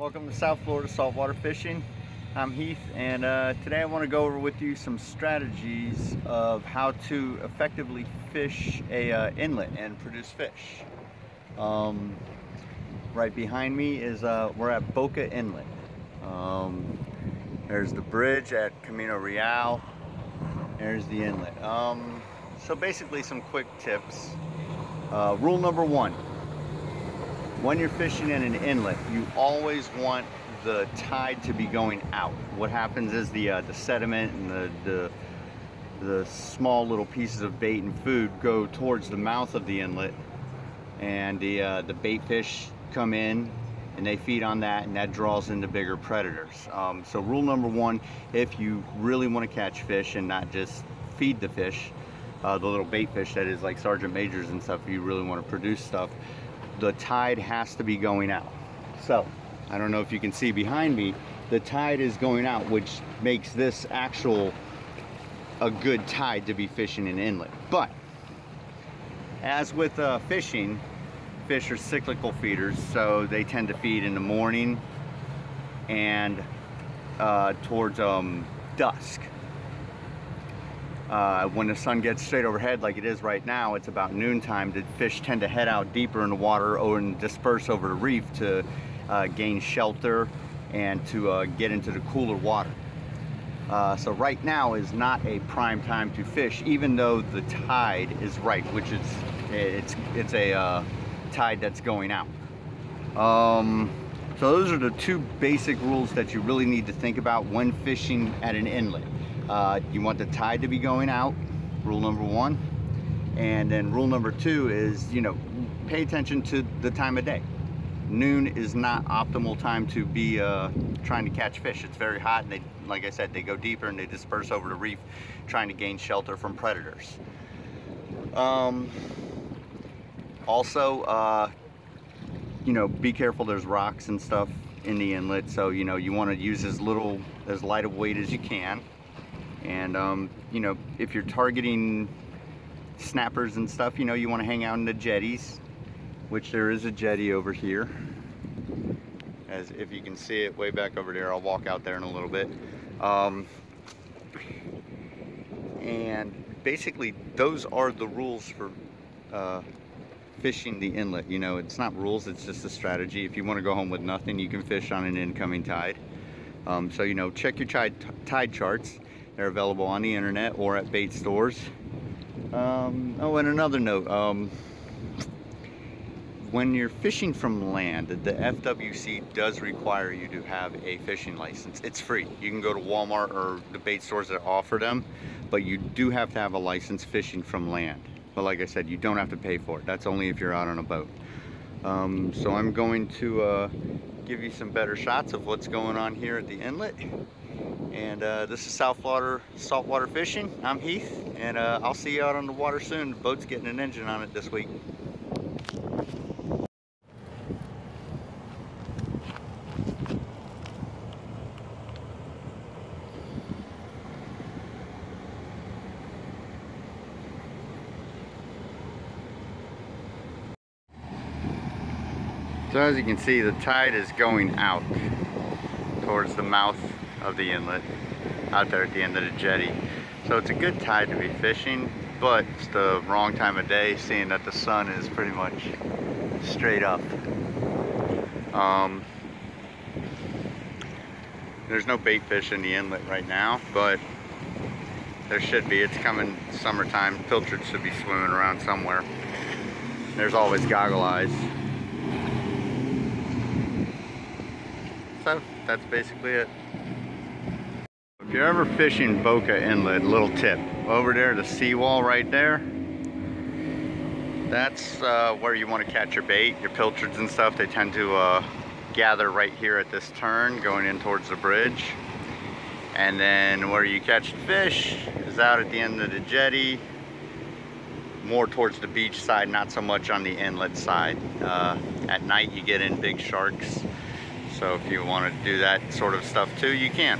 Welcome to South Florida Saltwater Fishing. I'm Heath and uh, today I want to go over with you some strategies of how to effectively fish a uh, inlet and produce fish. Um, right behind me is uh, we're at Boca Inlet. Um, there's the bridge at Camino Real. There's the inlet. Um, so basically some quick tips. Uh, rule number one, when you're fishing in an inlet, you always want the tide to be going out. What happens is the uh, the sediment and the, the the small little pieces of bait and food go towards the mouth of the inlet, and the uh, the bait fish come in and they feed on that, and that draws in the bigger predators. Um, so rule number one, if you really want to catch fish and not just feed the fish, uh, the little bait fish that is like Sergeant Majors and stuff, if you really want to produce stuff, the tide has to be going out. So, I don't know if you can see behind me, the tide is going out, which makes this actual a good tide to be fishing in inlet. But, as with uh, fishing, fish are cyclical feeders, so they tend to feed in the morning and uh, towards um, dusk. Uh, when the sun gets straight overhead like it is right now, it's about noontime. The fish tend to head out deeper in the water and disperse over the reef to uh, gain shelter and to uh, get into the cooler water. Uh, so right now is not a prime time to fish, even though the tide is right, which is it's it's a uh, tide that's going out. Um, so those are the two basic rules that you really need to think about when fishing at an inlet. Uh, you want the tide to be going out, rule number one. And then rule number two is, you know, pay attention to the time of day. Noon is not optimal time to be uh, trying to catch fish. It's very hot and they, like I said, they go deeper and they disperse over the reef trying to gain shelter from predators. Um, also, uh, you know, be careful, there's rocks and stuff in the inlet. So, you know, you want to use as little, as light of weight as you can and um, you know if you're targeting snappers and stuff you know you want to hang out in the jetties which there is a jetty over here. As if you can see it way back over there I'll walk out there in a little bit. Um, and basically those are the rules for uh, fishing the inlet you know? It's not rules it's just a strategy. If you want to go home with nothing you can fish on an incoming tide. Um, so you know check your tide, tide charts they're available on the internet or at bait stores. Um, oh, and another note. Um, when you're fishing from land, the FWC does require you to have a fishing license. It's free. You can go to Walmart or the bait stores that offer them, but you do have to have a license fishing from land. But like I said, you don't have to pay for it. That's only if you're out on a boat. Um, so I'm going to uh, give you some better shots of what's going on here at the inlet. And uh, this is South Florida Saltwater Fishing. I'm Heath, and uh, I'll see you out on the water soon. The boat's getting an engine on it this week. So as you can see, the tide is going out towards the mouth of the inlet out there at the end of the jetty. So it's a good tide to be fishing, but it's the wrong time of day seeing that the sun is pretty much straight up. Um, there's no bait fish in the inlet right now, but there should be. It's coming summertime. Pilchards should be swimming around somewhere. There's always goggle eyes. So that's basically it. If you're ever fishing Boca Inlet, little tip, over there, the seawall right there, that's uh, where you want to catch your bait, your pilchards and stuff. They tend to uh, gather right here at this turn going in towards the bridge. And then where you catch the fish is out at the end of the jetty, more towards the beach side, not so much on the inlet side. Uh, at night you get in big sharks. So if you want to do that sort of stuff too, you can.